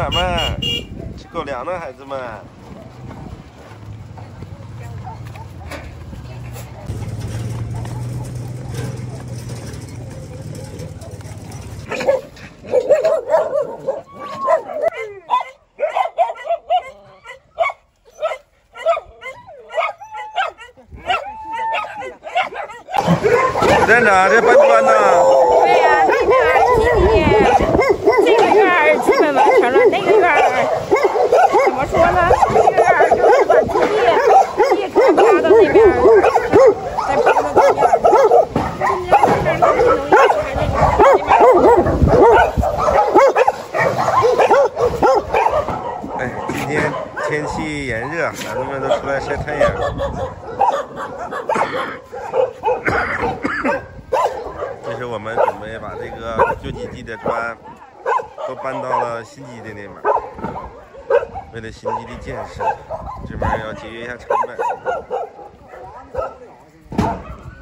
碗们，吃狗粮呢，孩子们。站长，这搬不搬呢？对呀，那边今年这个院基本完成了，那个院怎么说呢？这个院就是把地地开发到那边，再搬到这边。今年这边农业还那个。哎，今天气炎热，孩子们都出来晒太阳。这是我们准备把这个旧基地的砖都搬到了新基地那边，为了新基地建设，这边要节约一下成本，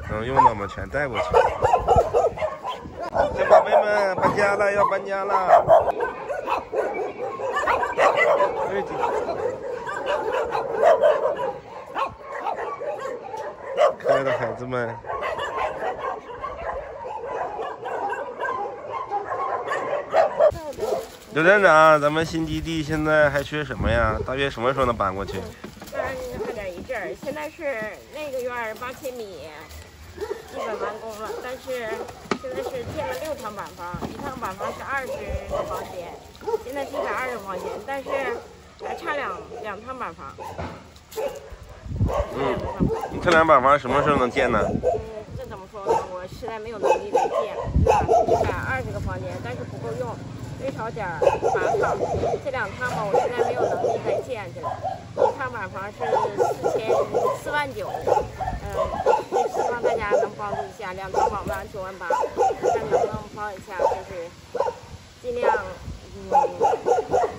能用的我们全带过去。小宝贝们，搬家了，要搬家了爱的孩子们。刘站长，咱们新基地现在还缺什么呀？大约什么时候能搬过去？当然还点一阵儿。现在是那个院八千米，基本完工了。但是现在是建了六套板房，一套板房是二十个房间，现在是一百二十个房间，但是还差两两套板房。嗯，你这两板房什么时候能建呢？嗯，这怎么说呢？我实在没有能力再建，是吧？一百二十个房间，但是不够用。最少点儿八套，这两套吧，我现在没有能力再建去了。一套板房是四千四万九，嗯，希望大家能帮助一下。两套板房九万八，看能不能帮一下，就是尽量嗯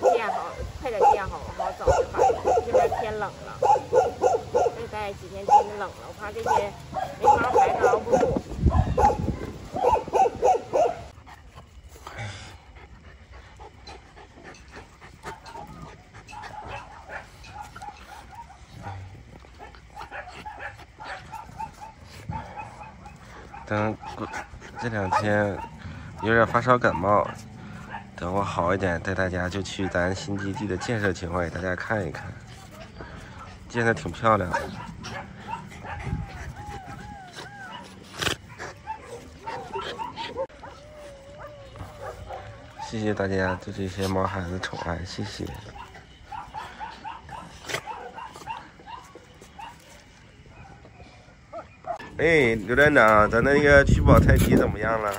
建好，快点建好，好早的搬。这边天冷了，再待几天冷了，我怕这些没毛孩子熬不住。等过这两天有点发烧感冒，等我好一点，带大家就去咱新基地的建设情况给大家看一看，建的挺漂亮的。谢谢大家对这些毛孩子宠爱，谢谢。哎，刘站长，咱那个取保太极怎么样了？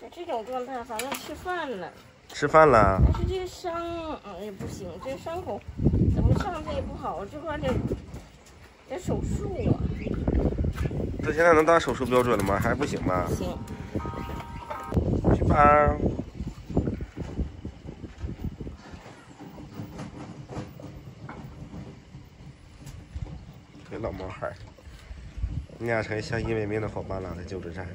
就这种状态，反正吃饭了。吃饭了。但是这个伤，嗯，也不行，这个伤口怎么上这也不好，这块得得手术啊。这现在能达手术标准了吗？还不行吗？行。去吧。这老毛孩。你俩成相依为命的伙伴了，在救助站。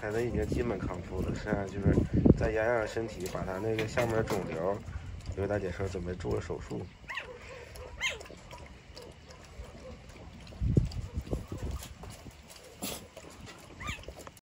孩子已经基本康复了，剩下就是再养养身体，把他那个下面肿瘤，刘大姐说：“准备做个手术。”